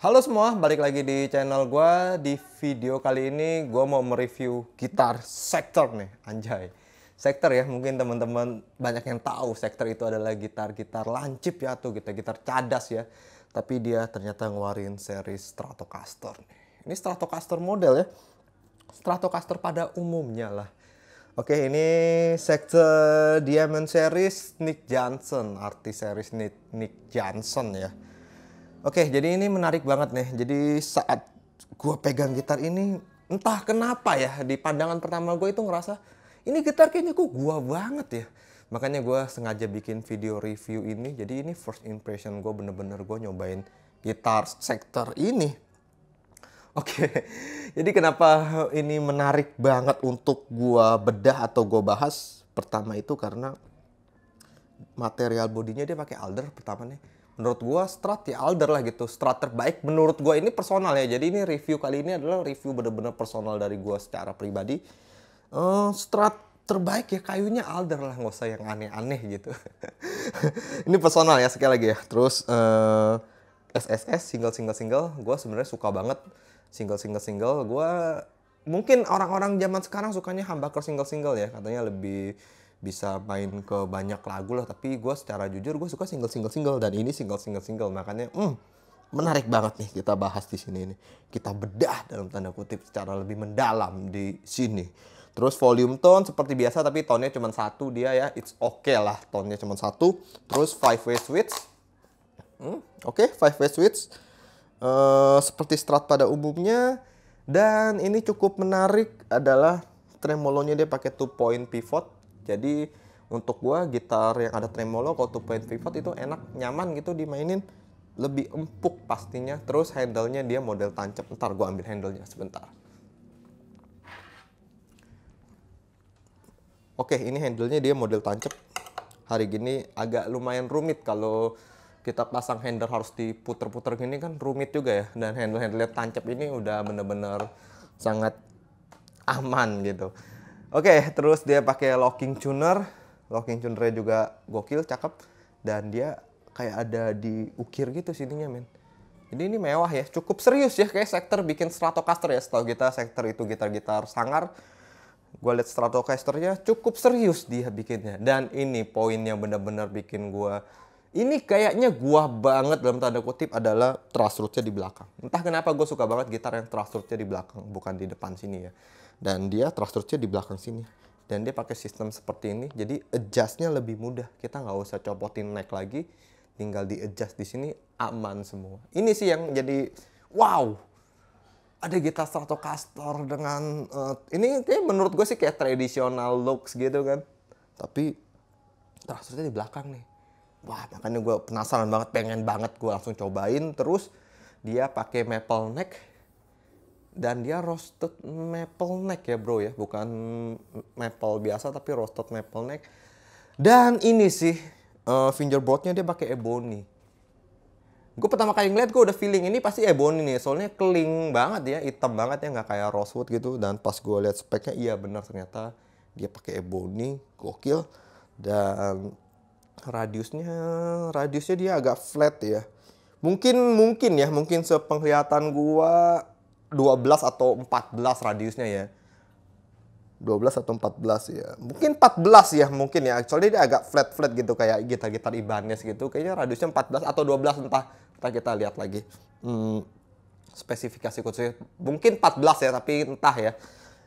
Halo semua, balik lagi di channel gue. Di video kali ini gue mau mereview gitar Sector nih, anjay. Sector ya, mungkin teman-teman banyak yang tahu Sector itu adalah gitar-gitar lancip ya atau gitar-gitar cadas ya. Tapi dia ternyata ngeluarin seri Stratocaster. Ini Stratocaster model ya. Stratocaster pada umumnya lah. Oke, ini Sector Diamond Series Nick Johnson, artis series Nick, Nick Johnson ya. Oke, jadi ini menarik banget nih. Jadi saat gue pegang gitar ini, entah kenapa ya, di pandangan pertama gue itu ngerasa, ini gitar kayaknya kok gue banget ya. Makanya gue sengaja bikin video review ini. Jadi ini first impression gue bener-bener gue nyobain gitar sektor ini. Oke, jadi kenapa ini menarik banget untuk gue bedah atau gue bahas? Pertama itu karena material bodinya dia pakai alder pertama nih menurut gua Strat ya Alder lah gitu Strat terbaik menurut gua. Ini personal ya jadi ini review kali ini adalah review bener-bener personal dari gua secara pribadi. Uh, Strat terbaik ya kayunya Alder lah nggak usah yang aneh-aneh gitu. Ini personal ya sekali lagi ya. Terus uh, eh, SSS single single single gue sebenarnya suka banget single single single. Gue mungkin orang-orang zaman sekarang sukanya humbucker single single ya katanya lebih bisa main ke banyak lagu lah tapi gue secara jujur gue suka single single single dan ini single single single makanya hmm, menarik banget nih kita bahas di sini nih. Kita bedah dalam tanda kutip secara lebih mendalam di sini. Terus volume tone seperti biasa tapi tone-nya cuma satu dia ya it's okay lah tone-nya cuma satu. Terus five way switch. Hmm, oke okay, five way switch. Uh, seperti strat pada umumnya. Dan ini cukup menarik adalah tremolonya dia pakai two point pivot jadi untuk gua gitar yang ada tremolo kalau two point pivot itu enak nyaman gitu dimainin. Lebih empuk pastinya. Terus handle-nya dia model tancap. Ntar gua ambil handle-nya sebentar. Oke ini handle-nya dia model tancap. Hari gini agak lumayan rumit kalau kita pasang handle harus diputer-puter gini kan rumit juga ya. Dan handle-handle tancap ini udah bener-bener sangat aman gitu Oke, terus dia pakai locking tuner. Locking tunernya juga gokil, cakep. Dan dia kayak ada di ukir gitu sininya, men. Jadi ini mewah ya, cukup serius ya kayak sektor bikin Stratocaster ya. Setahu kita sektor itu gitar-gitar sangar. Gue liat Stratocasternya cukup serius dia bikinnya. Dan ini poin yang benar-benar bikin gue ini kayaknya gua banget dalam tanda kutip adalah truss rootnya di belakang. Entah kenapa gue suka banget gitar yang truss rootnya di belakang, bukan di depan sini ya dan dia thrusternya di belakang sini. Dan dia pakai sistem seperti ini. Jadi adjustnya lebih mudah. Kita nggak usah copotin neck lagi. Tinggal di adjust di sini aman semua. Ini sih yang jadi wow! Ada gitar Stratocaster dengan uh, ini kayak menurut gue sih kayak tradisional looks gitu kan. Tapi thrusternya di belakang nih. Wah makanya gue penasaran banget pengen banget gue langsung cobain. Terus dia pakai maple neck dan dia roasted maple neck ya bro ya. Bukan maple biasa tapi roasted maple neck. Dan ini sih uh, fingerboardnya dia pakai ebony. Gue pertama kali ngeliat gue udah feeling ini pasti ebony nih. Soalnya keling banget ya hitam banget ya nggak kayak rosewood gitu. Dan pas gue lihat speknya iya benar ternyata dia pakai ebony. Gokil. Dan radiusnya radiusnya dia agak flat ya. Mungkin mungkin ya mungkin sepenglihatan gua 12 atau 14 radiusnya ya. 12 atau 14 ya. Mungkin 14 ya mungkin ya. Soalnya dia agak flat-flat gitu kayak gitar-gitar Ibanez gitu. Kayaknya radiusnya 14 atau 12 entah. Entah kita lihat lagi. Hmm, spesifikasi khususnya. Mungkin 14 ya tapi entah ya.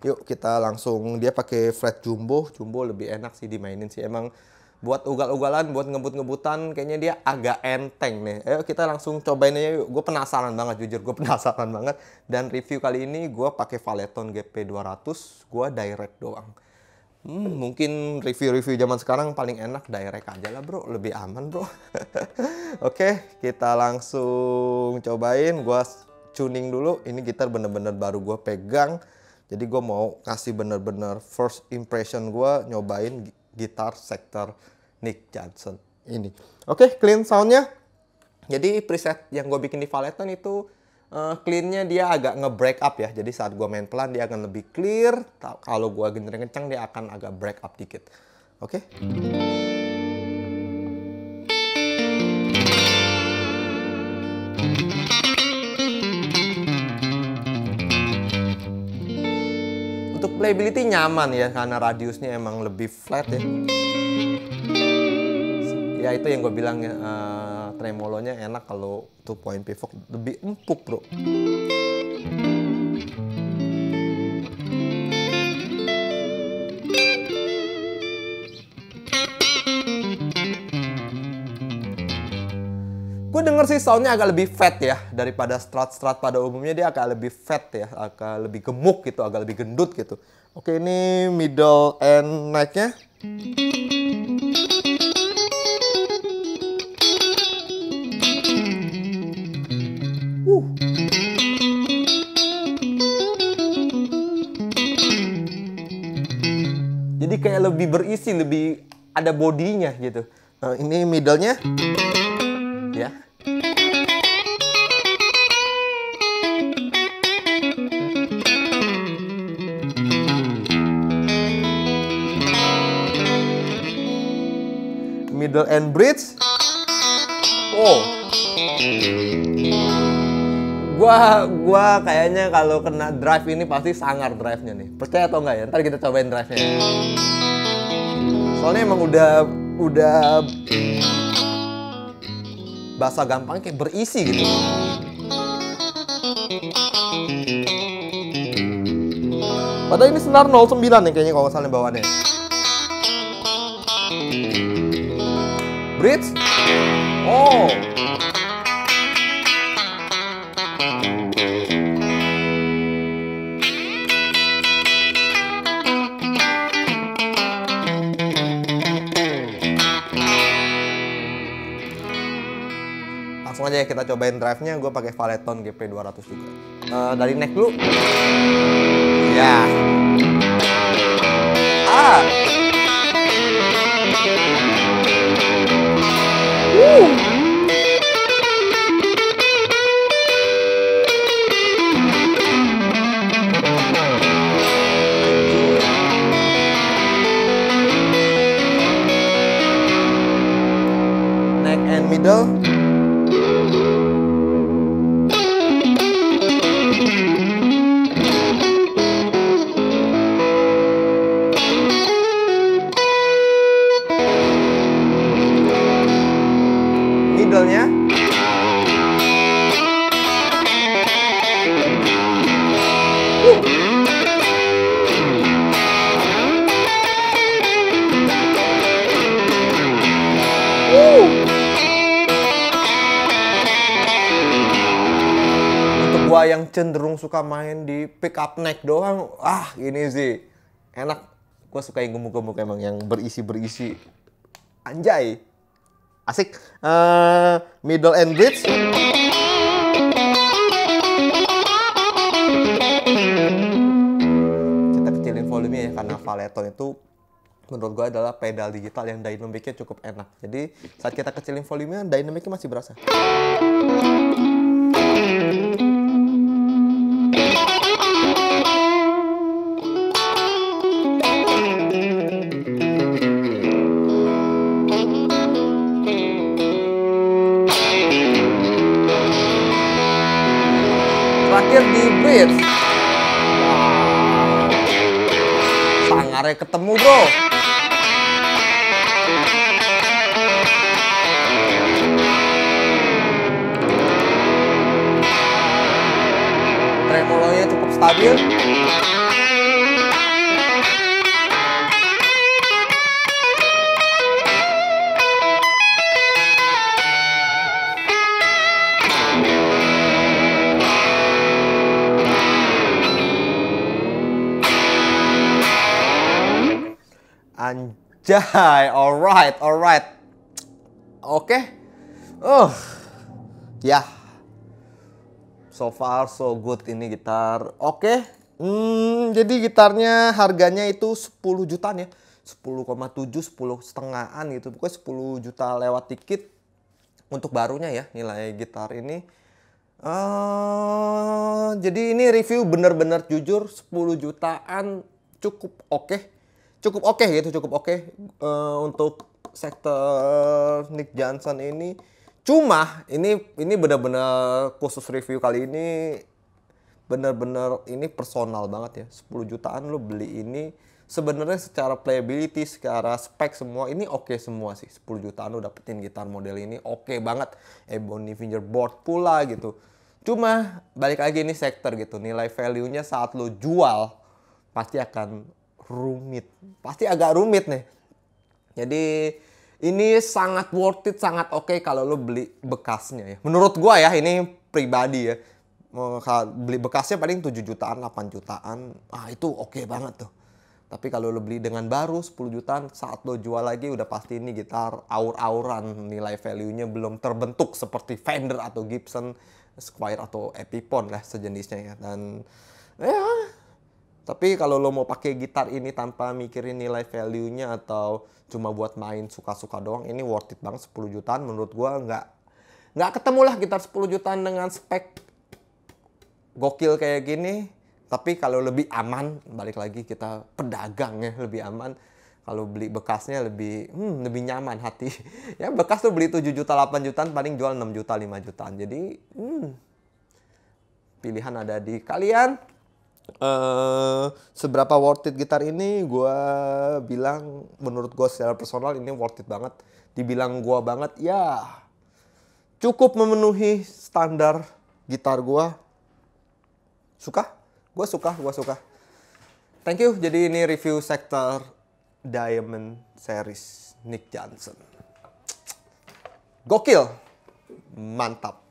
Yuk kita langsung dia pakai flat jumbo. Jumbo lebih enak sih dimainin sih. Emang buat ugal-ugalan, buat ngebut-ngebutan, kayaknya dia agak enteng nih. Ayo kita langsung cobain aja yuk. Gue penasaran banget, jujur gue penasaran banget. Dan review kali ini gue pakai Valeton GP 200, gue direct doang. Hmm, mungkin review-review zaman sekarang paling enak direct aja lah bro, lebih aman bro. Oke, kita langsung cobain. Gue tuning dulu. Ini gitar bener-bener baru gue pegang. Jadi gue mau kasih bener-bener first impression gue nyobain gitar sektor Nick Johnson ini. Oke, okay, clean soundnya. Jadi preset yang gue bikin di Valeton itu uh, cleannya dia agak nge-break up ya. Jadi saat gue main pelan dia akan lebih clear. Kalau gue genjreng kencang dia akan agak break up dikit. Oke. Okay? Playability nyaman ya karena radiusnya emang lebih flat ya. Ya itu yang gue bilang ya uh, tremolonya enak kalau two point pivot lebih empuk bro denger sih soundnya agak lebih fat ya daripada strat-strat pada umumnya. Dia agak lebih fat ya agak lebih gemuk gitu agak lebih gendut gitu. Oke ini middle and necknya. Uh. jadi kayak lebih berisi lebih ada bodinya gitu. Nah, ini middle-nya. Ya. Middle and bridge. Oh. Gua gua kayaknya kalau kena drive ini pasti sangar drive-nya nih. Percaya atau enggak ya? Ntar kita cobain drive-nya. Soalnya emang udah udah bahasa gampangnya kayak berisi gitu. Padahal ini senar 09 nih kayaknya kalau misalnya bawaannya. Bridge? Oh. langsung aja ya kita cobain drive-nya. Gue pakai Valeton GP 200 juga. Uh, dari neck dulu. Ya ah Neck and middle. Middle-nya. Untuk gua yang cenderung suka main di pick up neck doang, ah ini sih enak. Gua suka yang gemuk-gemuk emang yang berisi-berisi. Anjay. Asik. Uh, middle and bridge. Kita kecilin volumenya ya karena Valeton itu menurut gue adalah pedal digital yang dynamicnya cukup enak. Jadi saat kita kecilin volumenya, dynamicnya masih berasa. Sangarnya ketemu bro. Tremolonya cukup stabil. Anjay, alright, alright. Oke. Uh. Ya. So far so good ini gitar. Oke. Hmm, jadi gitarnya harganya itu 10 jutaan ya. 10,7, 10 setengahan gitu. Pokoknya 10 juta lewat dikit untuk barunya ya nilai gitar ini. Uh, jadi ini review bener-bener jujur 10 jutaan cukup oke. Okay cukup oke okay, gitu cukup oke okay. uh, untuk sektor Nick Johnson ini. Cuma ini ini benar-benar khusus review kali ini bener-bener ini personal banget ya. 10 jutaan lo beli ini sebenarnya secara playability secara spek semua ini oke okay semua sih. 10 jutaan lo dapetin gitar model ini oke okay banget. Ebony fingerboard pula gitu. Cuma balik lagi ini sektor gitu. Nilai value nya saat lo jual pasti akan rumit pasti agak rumit nih jadi ini sangat worth it, sangat oke okay kalau lo beli bekasnya ya. Menurut gua ya, ini pribadi ya. Beli bekasnya paling 7 jutaan, 8 jutaan. Ah, itu oke okay banget tuh. Tapi kalau lo beli dengan baru 10 jutaan, saat lo jual lagi udah pasti ini gitar aur-auran. Nilai value-nya belum terbentuk seperti Fender atau Gibson, Squire atau Epiphone lah sejenisnya ya. Dan ya tapi kalau lo mau pakai gitar ini tanpa mikirin nilai value-nya atau cuma buat main suka-suka doang, ini worth it banget 10 jutaan menurut gua nggak nggak ketemu lah gitar 10 jutaan dengan spek gokil kayak gini. Tapi kalau lebih aman, balik lagi kita pedagang ya lebih aman. Kalau beli bekasnya lebih hmm, lebih nyaman hati. ya bekas tuh beli 7 juta 8 jutaan paling jual 6 juta 5 jutaan. Jadi hmm, pilihan ada di kalian uh, seberapa worth it gitar ini? Gue bilang menurut gue secara personal ini worth it banget. Dibilang gue banget ya cukup memenuhi standar gitar gue suka? Gue suka gue suka. Thank you. Jadi ini review sektor Diamond Series Nick Johnson. Gokil. Mantap